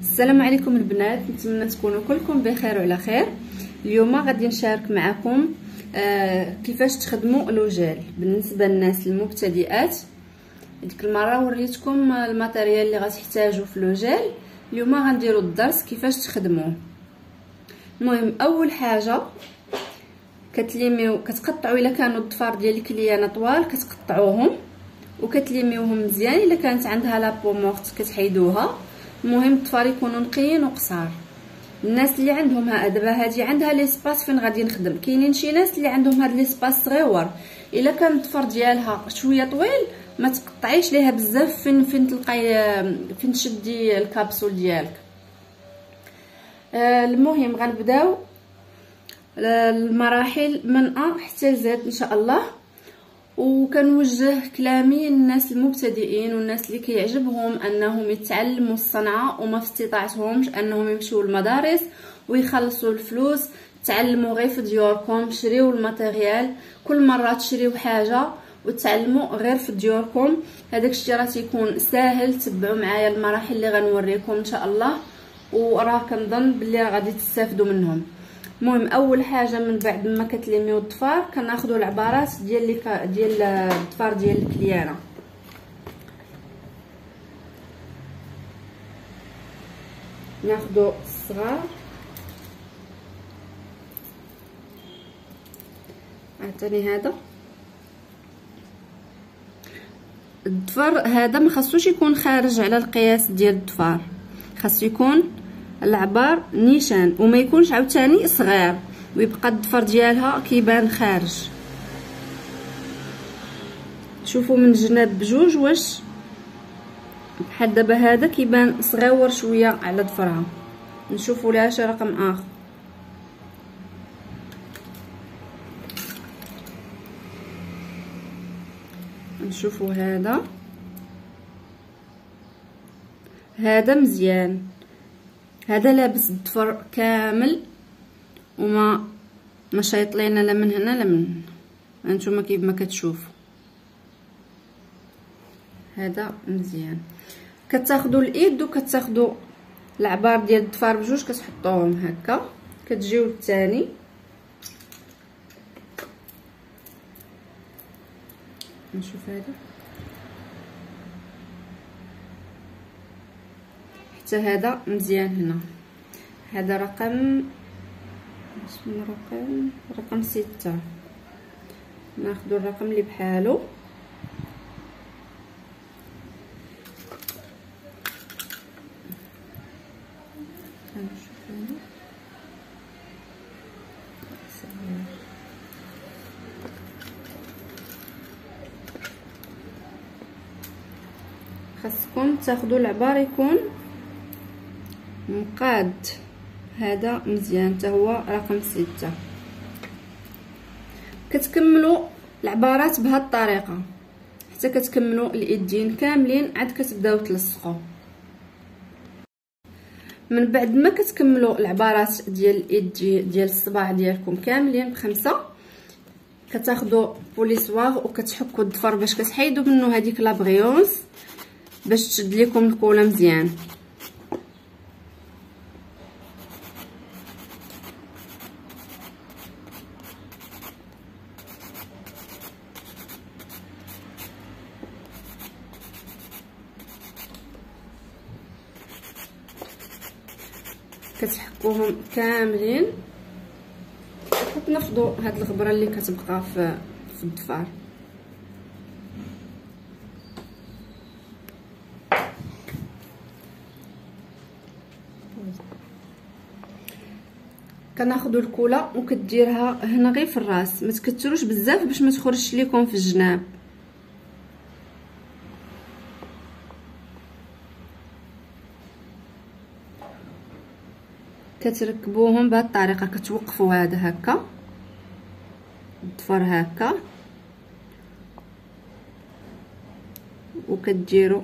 السلام عليكم البنات نتمنى تكونوا كلكم بخير وعلى خير. اليوم غادي نشارك معكم آه كيفاش تخدموا le gel بالنسبة للناس المبتدئات. ديك المرة وريتكم ال matériel اللي غتحتاجوا في le gel اليوم غنديروا الدرس كيفاش تخدموه. المهم أول حاجة كت limer يو كتقطعوا إلا كانوا الضفار ديال ال cliente طوال كتقطعوهم. وكت limer يوهم مزيان إلا كانت عندها la peau morte كتحيدوها. المهم الضفار يكونوا نقيين وقصار. الناس اللي عندهم دابا هادي عندها l'espace فين غادي نخدم. كاينين شي ناس اللي عندهم هاد l'espace صغيور. إلا كان الضفر ديالها شوية طويل ما تقطعيش ليها بزاف فين فين تلقاي فين تشدي الكابسول ديالك. آه المهم غنبداو. المراحل من A حتى ل Z إن شاء الله. وكنوجه كلامي للناس المبتدئين والناس اللي كيعجبهم أنهم يتعلموا الصنعة وما استطاعتهمش أنهم يمشيو للمدارس ويخلصوا الفلوس. تعلموا غير في ديوركم شريو ال matériel. كل مرة تشريو حاجة وتعلموا غير في ديوركم هذاك الشيء راه تيكون ساهل. تبعوا معايا المراحل اللي غنوريكم إن شاء الله. وراه كنظن بلي غادي تستافدوا منهم. المهم أول حاجة من بعد ما كتلميو الضفار كناخذوا العبارات ديال لي ديال الضفار ديال الكليانة. ناخذوا الصغار. عطيني هذا. الضفر هذا ما خاصوش يكون خارج على القياس ديال الضفار خاصو يكون العبار نيشان وما يكونش عاوتاني صغير ويبقى الضفر ديالها كيبان خارج. شوفوا من الجناب بجوج واش بحال دابا هذا كيبان صغيور شوية على ضفرها نشوفوا لها شي رقم آخر. نشوفوا هذا. هذا مزيان. هذا لابس الضفر كامل وما ما شايط لينا لا من هنا لا من هنا. هانتوما كيف ما كتشوفوا. هذا مزيان. كتاخذوا الإيد وكتاخذوا العبار ديال الضفار بجوج كتحطوهم هكا. كتجيو للثاني نشوف هذا. حتى هذا مزيان هنا. هذا رقم شنو رقم؟ رقم ستة. ناخذ الرقم اللي بحالو. خاصكم تاخذوا العبار يكون مقاد. هذا مزيان حتى هو رقم ستة. كتكملوا العبارات بهذه الطريقة. حتى كتكملوا الإيدين كاملين عاد كتبداو تلصقوا. من بعد ما كتكملوا العبارات ديال الايد ديال الصباع ديالكم كاملين بخمسة كتاخذوا بوليسوار وكتحكوا الضفر باش كتحيدوا منه هذيك لابغيونس باش تشد لكم الكولا مزيان. كتحكوهم كاملين. وكتنفضوا هاد الغبره اللي كتبقى في في الضفار كناخذوا الكولا وكديرها هنا غير في الراس. ما تكثروش بزاف باش ما تخرجش لكم في الجناب. كتركبوهم بهذه الطريقة كتوقفوا هذا هكا الضفر هكا وكديروا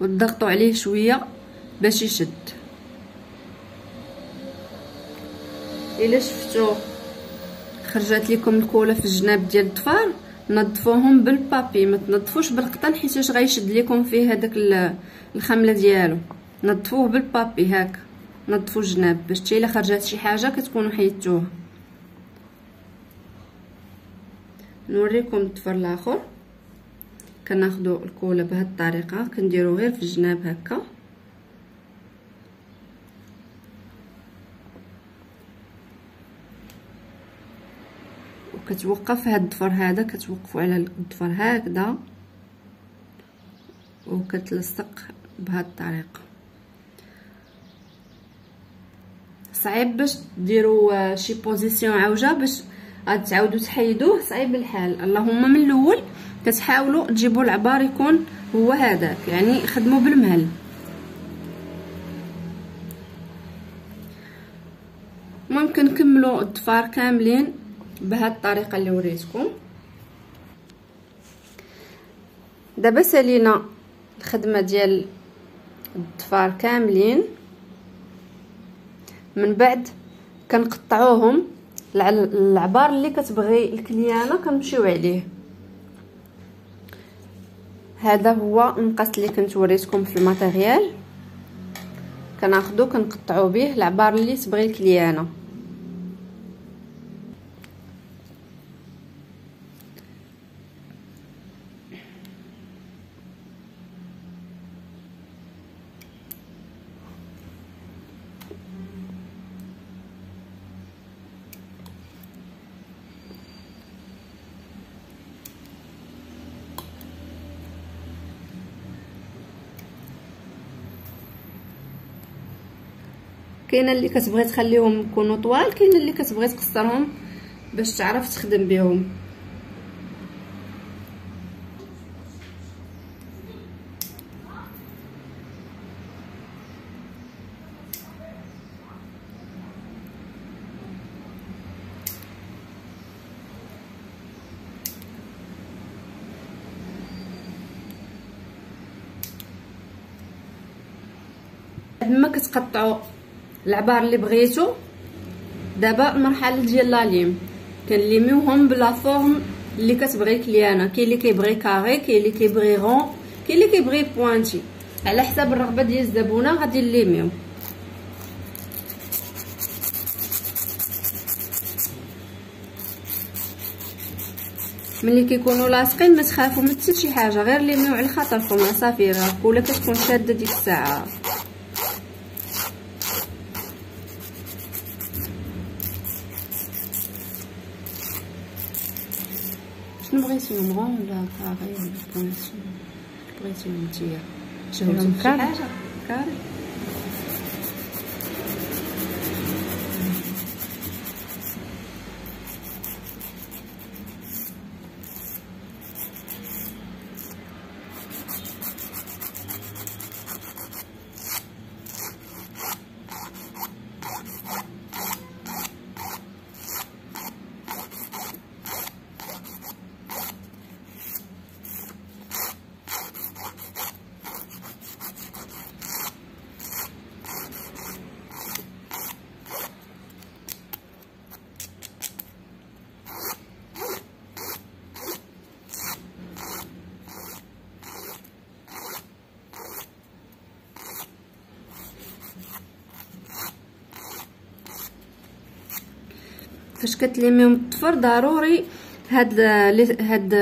وتضغطوا عليه شوية باش يشد. إلا شفتوا خرجت لكم الكولا في الجناب ديال الضفار نظفوهم بالبابي ما تنظفوش بالقطن حيت غيشد لكم فيه هذاك الخملة ديالو. نظفوه بالبابي هكا. نظفوا الجناب باش حتى الا خرجات شي حاجة كتكونوا حيدتوها نوريكم الضفر الآخر. كناخذوا الكولة بهذه الطريقة كنديروا غير في الجناب هكا. وكتوقف هاد الضفر هذا كتوقفوا على الضفر هكذا. وكتلصق بهاد الطريقة. صعيب باش ديروا شي بوزيسيون عوجه باش غتعاودوا تحيدوه صعيب الحال. اللهم من الأول كتحاولوا تجيبوا العبار يكون هو هذاك يعني خدموا بالمهل. ممكن نكملوا الضفار كاملين بهذه الطريقة اللي وريتكم. دابا سالينا الخدمة ديال الضفار كاملين. من بعد كنقطعوهم. العبار اللي كتبغي الكليانة كنمشيو عليه. هذا هو المقاس اللي كنت وريتكم في الماتيريال. كناخذو كنقطعو به العبار اللي تبغي الكليانة. كاينة اللي كتبغي تخليهم يكونوا طوال كاينة اللي كتبغي تقصرهم باش تعرف تخدم بهم. ما كتقطعوا العبار اللي بغيتو دابا المرحلة ديال la lime. كن limer يوهم ب la forme اللي كتبغي ال cliente كاين اللي كيبغي carré كاين اللي كيبغي غون كاين اللي كيبغي pointu. على حساب الرغبة ديال الزبونة غادي ن limer يو. ملي كيكونوا لاصقين ما تخافوا ما شي حاجة. غير limer يو على خاطركم صافي راه colle كتكون شادة ديك الساعة. شنو بغيتيهم غون ولا كاري ولا فاش كتلميهم الطفر ضروري هاد هاد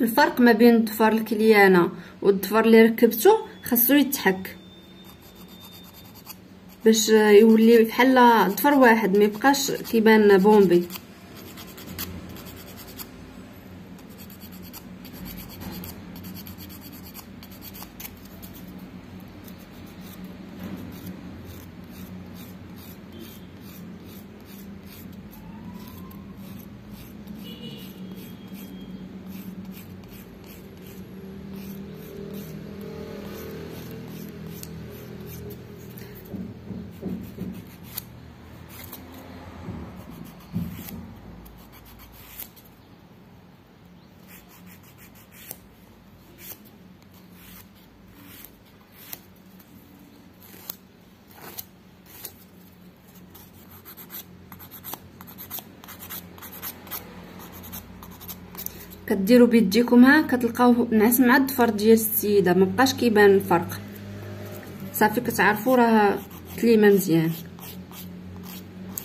الفرق ما بين الضفر الكليانة والضفر اللي ركبته خاصو يتحك. باش يولي بحال ضفر واحد ما يبقاش كيبان بومبي. كديروا بيديكم ها كتلقاوه نعس مع الضفر ديال السيدة ما بقاش كيبان الفرق. صافي كتعرفوا راه تليمه مزيان.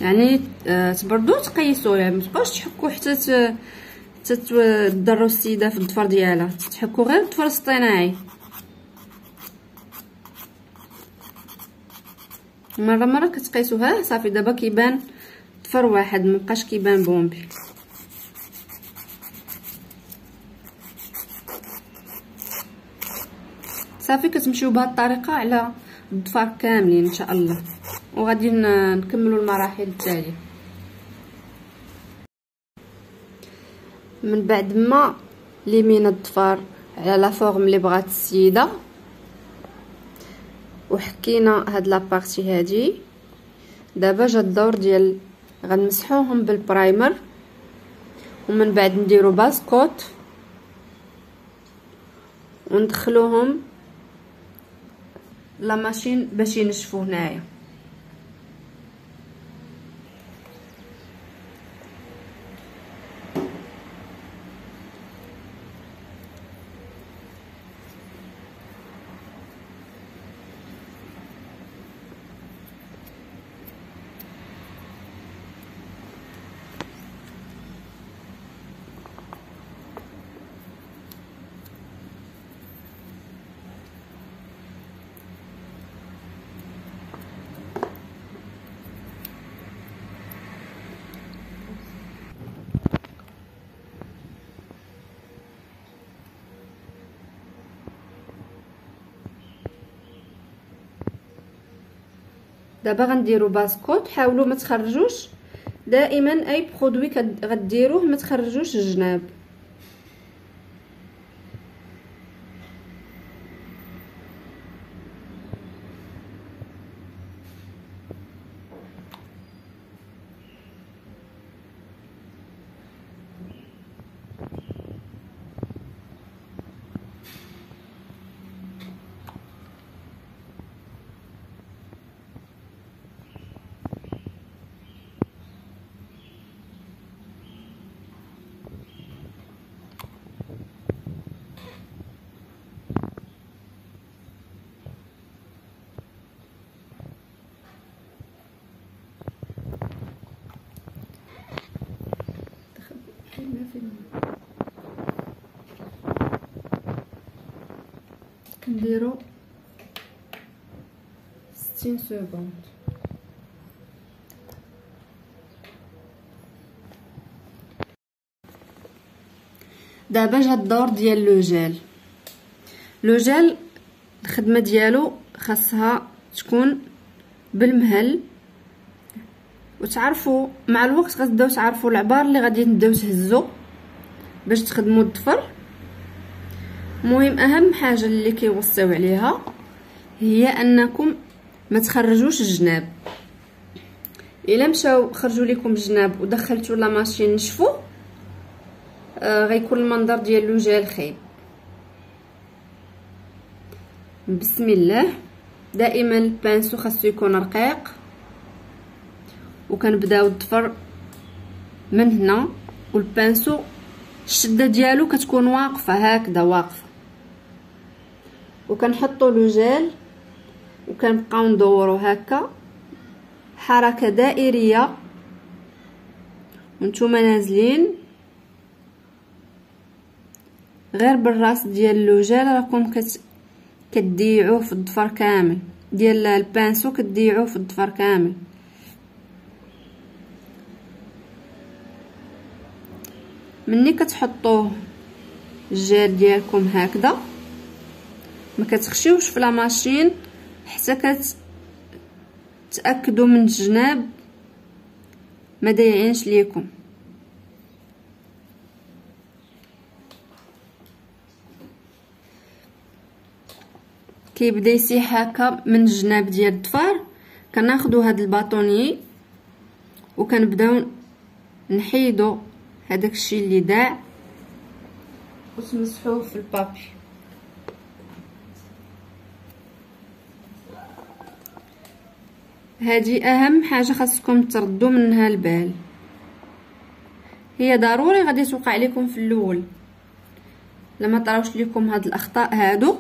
يعني آه تبردوا تقيسوا يعني ما تبقاوش تحكوا حتى تضروا السيدة في الضفر ديالها. تحكوا غير الضفر الاصطناعي مرة مرة كتقيسوها صافي دابا كيبان ضفر واحد مبقاش كيبان bombé. صافي كتمشيو بهذه الطريقة على الضفار كاملين إن شاء الله. وغادي نكملوا المراحل التالية. من بعد ما limer ينا الضفار على la forme اللي بغات السيدة وحكينا هاد la partie هادي. دابا جا الدور ديال غنمسحوهم بال primer ومن بعد نديرو base coat وندخلوهم la machine باش ينشفوا هنايا دابا غنديروا باسكوت. حاولوا ما تخرجوش. دائما أي برودوي غديروه ما تخرجوش الجناب كنديرو. ستين seconde. دابا جا الدور ديال le gel. le gel الخدمة ديالو خاصها تكون بالمهل. وتعرفوا مع الوقت غتبداو تعرفوا العبار اللي غادي تبداو تهزوا باش تخدموا الضفر المهم أهم حاجة اللي كيوصيو عليها هي أنكم ما تخرجوش الجناب. إلا مشاو خرجوا لكم الجناب ودخلتوا la machine نشفوا آه غيكون المنظر ديال le gel خايب بسم الله. دائما ال pinceau خاصو يكون رقيق. وكنبداو الضفر من هنا والبانسو الشدة ديالو كتكون واقفة هكذا واقفة. وكنحطوا لو جيل وكنبقاو ندورو هكا. حركة دائرية. وانتوما نازلين. غير بالراس ديال لو جيل راكم كت كديعوه في الضفر كامل. ديال البانسو كديعوه في الضفر كامل. مني كتحطوه الجيل ديالكم هكذا ما كتخشيوش في لا ماشين حتى كتأكدوا من الجناب ما دايعينش ليكم. كيبدا يسيح هكا من الجناب ديال الضفار كناخذوا هاد الباطوني وكنبداو نحيدو هذاك الشيء اللي داع وتمسحوه في البابي. هذه أهم حاجة خاصكم تردوا منها البال. هي ضروري غادي توقع لكم في الأول. لما طراوش لكم هاد الأخطاء هادو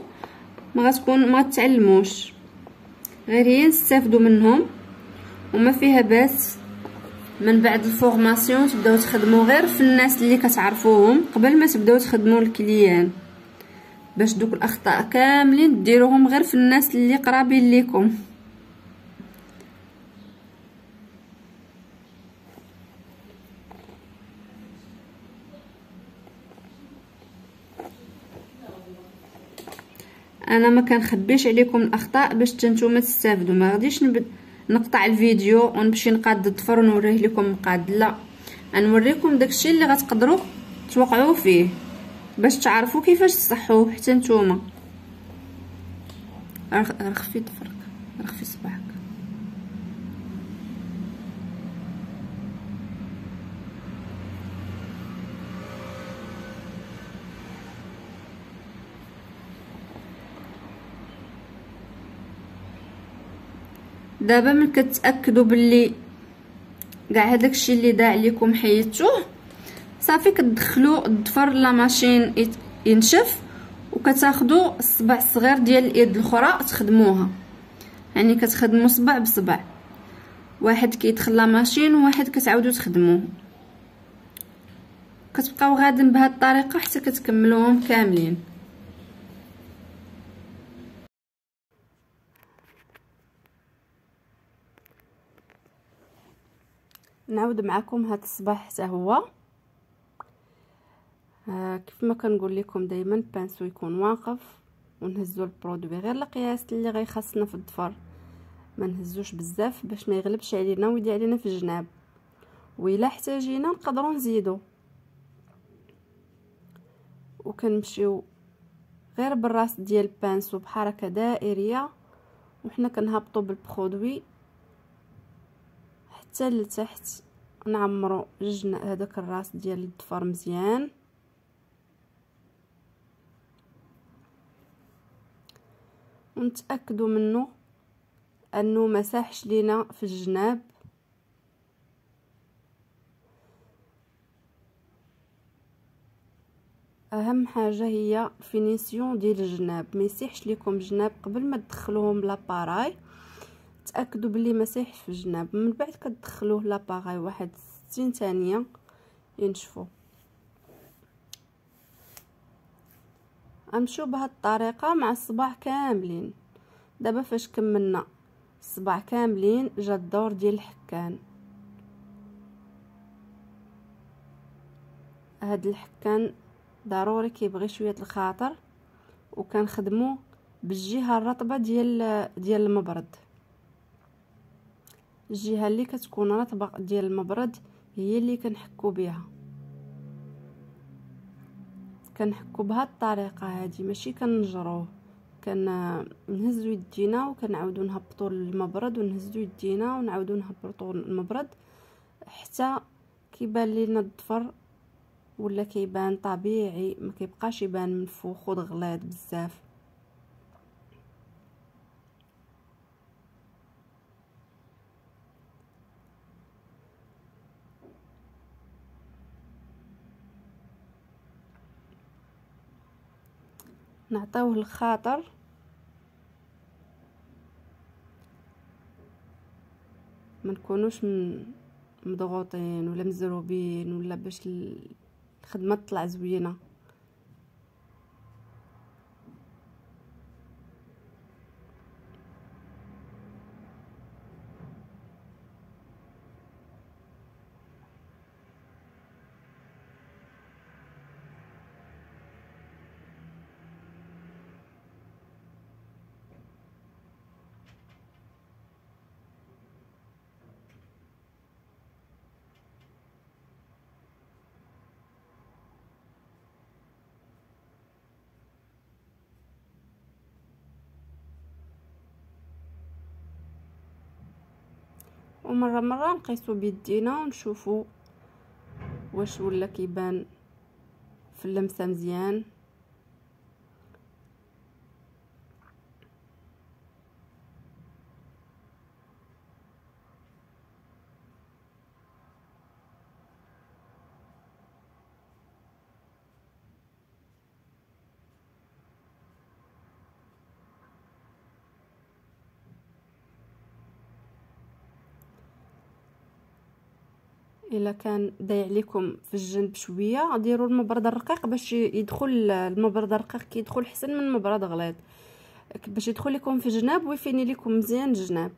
ما غتكون ما تعلموش غير هي نستافدوا منهم وما فيها باس من بعد ال formation تبداو تخدموا غير في الناس اللي كتعرفوهم قبل ما تبداو تخدموا ال clientes. باش دوك الأخطاء كاملين ديروهم غير في الناس اللي قرابين ليكم. أنا ما كنخبيش عليكم الأخطاء باش نتوما تستافدوا ما غاديش نبد نقطع الفيديو ونمشي نقاد الضفر ونوريه لكم مقاد. لا غنوريكم داكشي اللي غتقدروا توقعوا فيه باش تعرفوا كيفاش تصحوه حتى نتوما. رخفي ضفرك رخفي صباحك. دابا من كتأكدوا باللي كاع هذاك الشيء اللي داع عليكم حيدتوه صافي كتدخلوا الضفر لا ماشين ينشف وكتاخذوا الصبع الصغير ديال اليد الأخرى تخدموها. يعني كتخدموا صبع بصبع واحد كيدخل لا ماشين وواحد كتعاودوا تخدموه. كتبقاو غادين بهذه الطريقة حتى كتكملوهم كاملين. نعاود معكم هذا الصباع حتى هو آه كيف ما كنقول لكم دائما ال pinceau يكون واقف ونهزو ال produit غير القياس اللي غيخصنا في الضفر ما نهزوش بزاف باش ما يغلبش علينا ويدي علينا في الجناب. وإلا احتاجينا نقدروا نزيدو. وكنمشيو غير بالراس ديال ال pinceau بحركة دائرية. وحنا كنهبطوا بال produit حتى لتحت. نعمرو جوج هذاك الراس ديال الضفر مزيان. ونتاكدوا منه انه ما ساحش لينا في الجناب. أهم حاجة هي finition ديال الجناب. ما يسيحش لكم الجناب قبل ما تدخلوهم l'appareil. تاكدوا بلي ما سيحش في الجناب من بعد كتدخلوه لاباراي واحد 60 ثانية. ينشفوا غنمشيو بهاد الطريقة مع الصباع كاملين. دابا فاش كملنا الصباع كاملين جا الدور ديال الحكان. هاد الحكان ضروري كيبغي شوية الخاطر وكنخدمو بالجهة الرطبة ديال ديال المبرد. الجهة اللي كتكون رطبه ديال المبرد هي اللي كنحكو بها. كنحكو بهاد الطريقة هادي ماشي كنجروه. كنهزو يدينا وكنعاودو نهبطو المبرد ونهزو يدينا ونعاودو نهبطو المبرد حتى كيبان لينا الضفر ولا كيبان طبيعي ما كيبقاش يبان منفوخ ودغليظ بزاف. نعطيوه الخاطر. ما نكونوش مضغوطين ولا مزروبين ولا باش الخدمة تطلع زوينة. ومرة مرة نقيسو بيدينا ونشوفو واش ولا كيبان في اللمسة مزيان. إلا كان ضايع لكم في الجنب شوية ديروا المبرد الرقيق باش يدخل المبرد الرقيق كيدخل حسن من المبرد غليظ باش يدخل لكم في الجناب ويفيني لكم مزيان الجناب.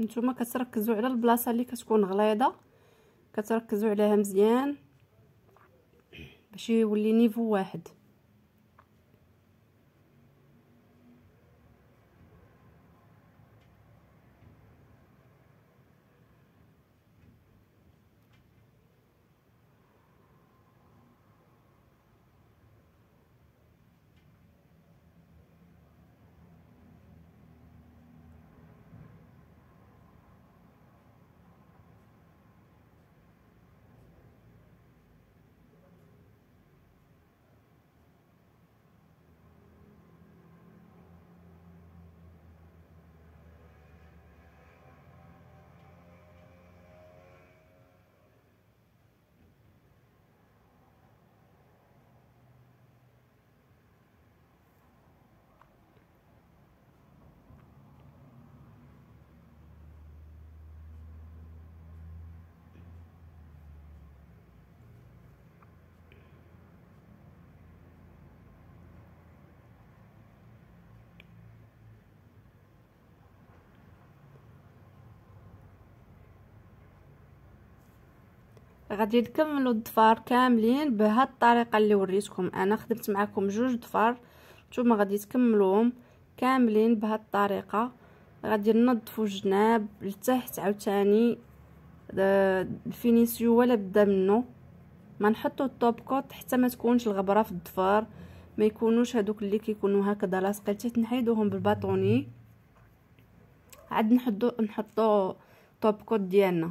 نتوما كتركزوا على البلاصة اللي كتكون غليظة. كتركزوا عليها مزيان باش يولي نيفو واحد. غادي نكملوا الضفار كاملين بهاد الطريقة اللي وريتكم. أنا خدمت معكم جوج ضفار نتوما غادي تكملوهم كاملين بهاد الطريقة. غادي ننظفوا الجناب لتحت عاوتاني ال finition ولا بدا منه. ما نحطوا ال top coat حتى ما تكونش الغبرة في الضفار ما يكونوش هذوك اللي كيكونوا هكذا لاصقين. حتى نحيدوهم بال bâtonnet. عاد نحطوا نحطوا top coat ديالنا.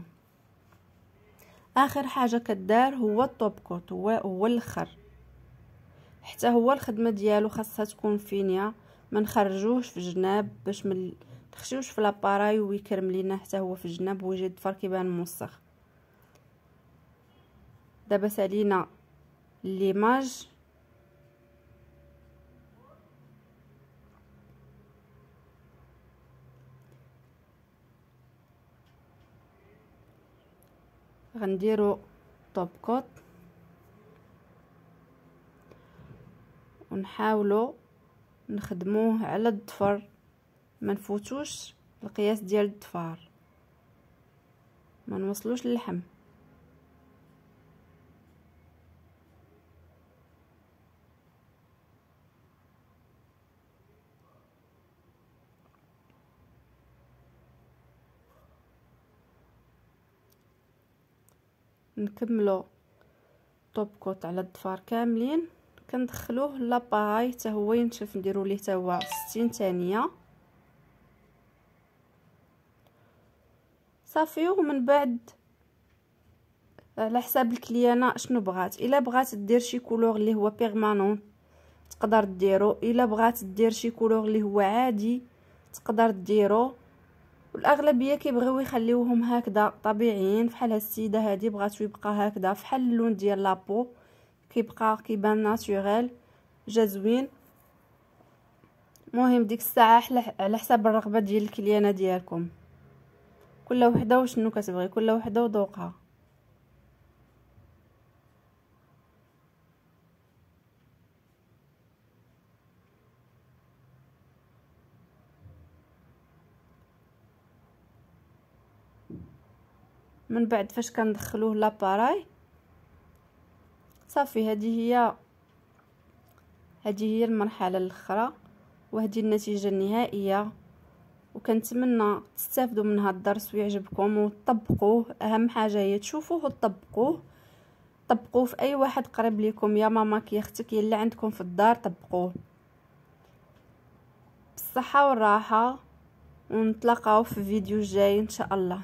آخر حاجة كدار هو ال top coat هو هو الآخر حتى هو الخدمة ديالو خاصها تكون finie ما نخرجوهش في الجناب باش ما تخشيوش في l'appareil ويكرم لينا حتى هو في الجناب ويجي الضفر كيبان موسخ. دابا سالينا limage غنديرو طوب كوت ونحاولوا نخدموه على الضفر ما نفوتوش القياس ديال الضفار ما نوصلوش للحم. نكملو top coat على الضفار كاملين. كندخلوه l'appareil حتى هو ينشف نديرو ليه حتى هو 60 ثانية. صافي ومن بعد على حساب ال cliente شنو بغات. إلا بغات دير شي couleur اللي هو permanent تقدر ديرو. إلا بغات دير شي couleur اللي هو عادي تقدر ديرو. والأغلبية كيبغيو يخليوهم هكذا طبيعيين فحال السيدة هذه بغات يبقى هكذا. فحال اللون ديال لابو كيبقى كيبان ناتوريل جا زوين مهم ديك الساعة على حساب الرغبة ديال الكليانة ديالكم. كل وحدة وشنو كتبغي؟ كل وحدة وذوقها. من بعد فاش كندخلوه لاباراي. صافي هذه هي هذه هي المرحلة الأخرى وهذه النتيجة النهائية. وكنتمنى تستافدوا من هذا الدرس ويعجبكم وتطبقوه. أهم حاجة هي تشوفوه وتطبقوه. طبقوه في أي واحد قريب لكم يا ماماك يا أختك يا اللي عندكم في الدار طبقوه. بالصحة والراحة ونتلاقاو في فيديو جاي إن شاء الله.